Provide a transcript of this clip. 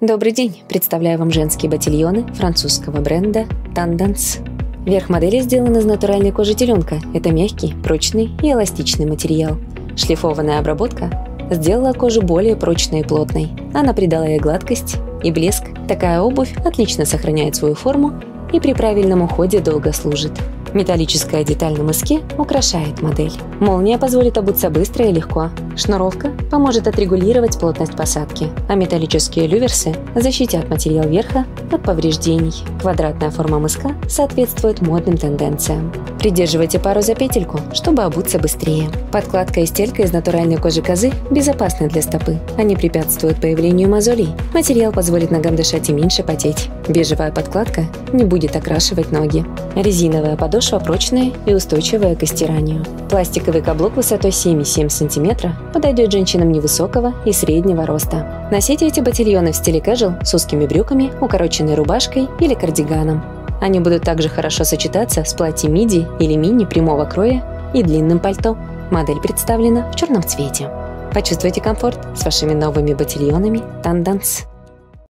Добрый день! Представляю вам женские ботильоны французского бренда Tendance. Верх модели сделан из натуральной кожи теленка. Это мягкий, прочный и эластичный материал. Шлифованная обработка сделала кожу более прочной и плотной. Она придала ей гладкость и блеск. Такая обувь отлично сохраняет свою форму и при правильном уходе долго служит. Металлическая деталь на мыске украшает модель. Молния позволит обуться быстро и легко. Шнуровка поможет отрегулировать плотность посадки, а металлические люверсы защитят материал верха от повреждений. Квадратная форма мыска соответствует модным тенденциям. Придерживайте пару за петельку, чтобы обуться быстрее. Подкладка и стелька из натуральной кожи козы безопасны для стопы. Они препятствуют появлению мозолей. Материал позволит ногам дышать и меньше потеть. Бежевая подкладка не будет окрашивать ноги. Резиновая подошва прочная и устойчивая к стиранию. Пластиковый каблук высотой 7,7 см подойдет женщинам невысокого и среднего роста. Носите эти ботильоны в стиле casual с узкими брюками, укороченной рубашкой или кардиганом. Они будут также хорошо сочетаться с платьем миди или мини прямого кроя и длинным пальто. Модель представлена в черном цвете. Почувствуйте комфорт с вашими новыми ботильонами Tendance.